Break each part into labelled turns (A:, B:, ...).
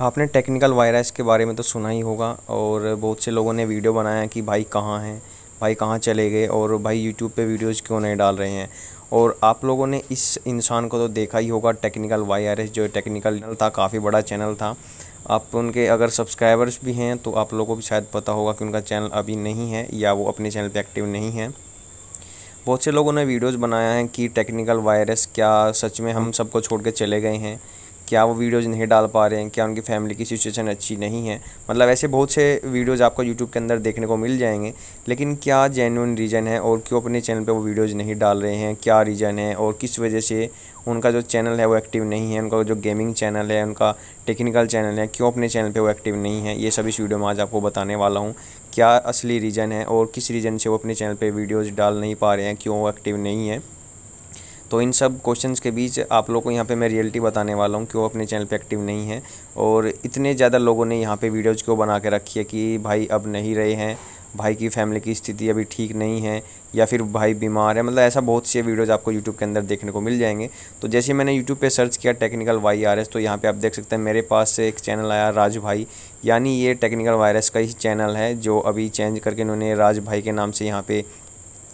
A: आपने technical virus के बारे में तो सुना ही होगा और बहुत से लोगों ने वीडियो बनाया कि भाई कहाँ हैं, भाई कहाँ चले गए और भाई यूट्यूब पे वीडियोज़ क्यों नहीं डाल रहे हैं। और आप लोगों ने इस इंसान को तो देखा ही होगा टेक्निकल वायरस जो टेक्निकल चैनल था, काफ़ी बड़ा चैनल था। आप उनके अगर सब्सक्राइबर्स भी हैं तो आप लोगों को भी शायद पता होगा कि उनका चैनल अभी नहीं है या वो अपने चैनल पे एक्टिव नहीं है। बहुत से लोगों ने वीडियोस बनाया है कि टेक्निकल वायरस क्या सच में हम सबको छोड़ के चले गए हैं। क्या वो वीडियोज़ नहीं डाल पा रहे हैं, क्या उनकी फैमिली की सिचुएशन अच्छी नहीं है? मतलब ऐसे बहुत से वीडियोज़ आपको यूट्यूब के अंदर देखने को मिल जाएँगे, लेकिन क्या जेन्यून रीज़न है और क्यों अपने चैनल पर वो वीडियोज़ नहीं डाल रहे हैं, क्या रीज़न है और किस वजह से उनका जो चैनल है वो एक्टिव नहीं है, उनका जो गेमिंग चैनल है, उनका टेक्निकल चैनल है, क्यों अपने चैनल पर वो एक्टिव नहीं है? ये सब इस वीडियो में आज आपको बताने वाला हूँ। क्या असली रीज़न है और किस रीज़न से वो अपने चैनल पर वीडियोज़ डाल नहीं पा रहे हैं, क्यों वो एक्टिव नहीं है? तो इन सब क्वेश्चंस के बीच आप लोग को यहाँ पे मैं रियलिटी बताने वाला हूँ कि वो अपने चैनल पे एक्टिव नहीं है और इतने ज़्यादा लोगों ने यहाँ पे वीडियोज़ क्यों बना के रखी है कि भाई अब नहीं रहे हैं, भाई की फैमिली की स्थिति अभी ठीक नहीं है या फिर भाई बीमार है मतलब ऐसा बहुत से वीडियोज़ आपको यूट्यूब के अंदर देखने को मिल जाएँगे। तो जैसे मैंने यूट्यूब पे सर्च किया टेक्निकल वाई आर एस तो यहाँ पे आप देख सकते हैं मेरे पास से एक चैनल आया राज भाई। यानी ये टेक्निकल वायरस का ही चैनल है जो अभी चेंज करके इन्होंने राज भाई के नाम से यहाँ पे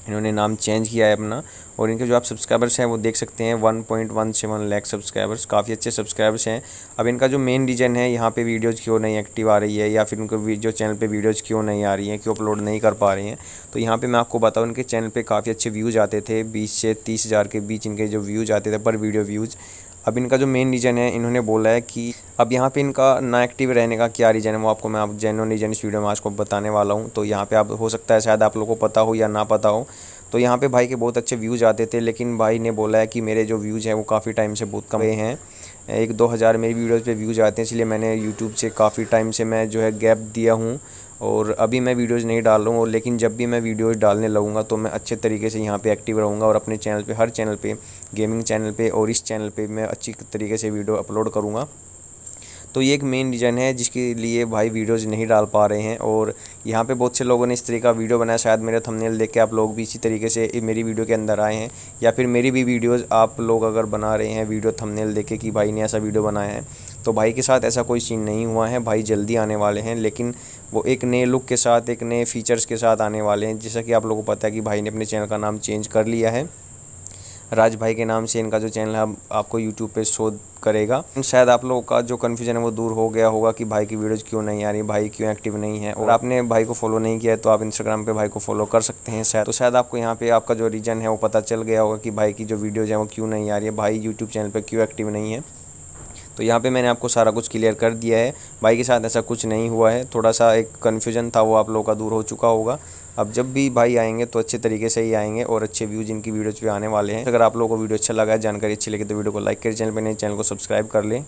A: इन्होंने नाम चेंज किया है अपना, और इनके जो आप सब्सक्राइबर्स हैं, वो देख सकते हैं one point one seven lakh subscribers काफ़ी अच्छे सब्सक्राइबर्स हैं। अब इनका जो मेन रीज़न है, यहाँ पे वीडियोज़ क्यों नहीं एक्टिव आ रही है, या फिर उनके जो चैनल पे वीडियोज़ क्यों नहीं आ रही हैं क्यों अपलोड नहीं कर पा रही हैं तो यहाँ पर मैं आपको बताऊँ, इनके चैनल पर काफ़ी अच्छे व्यूज़ आते थे, बीस से तीस के बीच इनके जो व्यूज़ आते थे पर वीडियो व्यूज़ अब इनका जो मेन रीज़न है, इन्होंने बोला है कि अब यहाँ पे इनका ना एक्टिव रहने का क्या रीज़न है, वो आपको मैं आप जैन रीज़न इस वीडियो में आज को बताने वाला हूँ। तो यहाँ पे आप, हो सकता है शायद आप लोगों को पता हो या ना पता हो। तो यहाँ पे भाई के बहुत अच्छे व्यूज़ आते थे, लेकिन भाई ने बोला है कि मेरे जो व्यूज़ हैं, वो काफ़ी टाइम से बहुत कम हैं। एक दो हज़ार मेरी वीडियोस पे व्यूज़ आते हैं, इसलिए मैंने यूट्यूब से काफ़ी टाइम से मैं जो है गैप दिया हूँ और अभी मैं वीडियोस नहीं डाल रहा हूँ और लेकिन जब भी मैं वीडियोस डालने लगूँगा तो मैं अच्छे तरीके से यहाँ पे एक्टिव रहूँगा और अपने चैनल पे, हर चैनल पे गेमिंग चैनल पे और इस चैनल पे मैं अच्छी तरीके से वीडियो अपलोड करूँगा। तो ये एक मेन रीज़न है जिसके लिए भाई वीडियोज़ नहीं डाल पा रहे हैं और यहाँ पे बहुत से लोगों ने इस तरीके का वीडियो बनाया। शायद मेरा थंबनेल देख के आप लोग भी इसी तरीके से मेरी वीडियो के अंदर आए हैं या फिर मेरी भी वीडियोज़ आप लोग अगर बना रहे हैं वीडियो थंबनेल देख के कि भाई ने ऐसा वीडियो बनाया है तो भाई के साथ ऐसा कोई सीन नहीं हुआ है। भाई जल्दी आने वाले हैं, लेकिन वो एक नए लुक के साथ, एक नए फीचर्स के साथ आने वाले हैं। जैसा कि आप लोगों को पता है कि भाई ने अपने चैनल का नाम चेंज कर लिया है। राज भाई के नाम से इनका जो चैनल है आपको यूट्यूब पे शो करेगा। शायद आप लोगों का जो कन्फ्यूज़न है, वो दूर हो गया होगा कि भाई की वीडियोज़ क्यों नहीं आ रही, भाई क्यों एक्टिव नहीं है? और आपने भाई को फॉलो नहीं किया है तो आप इंस्टाग्राम पे भाई को फॉलो कर सकते हैं शायद। तो शायद आपको यहाँ पे आपका जो रीजन है, वो पता चल गया होगा कि भाई की जो वीडियोज़ हैं, वो क्यों नहीं आ रही है? भाई यूट्यूब चैनल पर क्यों एक्टिव नहीं है? तो यहाँ पे मैंने आपको सारा कुछ क्लियर कर दिया है। भाई के साथ ऐसा कुछ नहीं हुआ है। थोड़ा सा एक कन्फ्यूज़न था वो आप लोगों का दूर हो चुका होगा। अब जब भी भाई आएँगे तो अच्छे तरीके से ही आएँगे और अच्छे व्यूज़ इनकी वीडियोज़ पे आने वाले हैं। अगर आप लोगों को वीडियो अच्छा लगा जानकारी अच्छी लगी तो वीडियो को लाइक करें चैनल पर नहीं चैनल को सब्सक्राइब कर लें।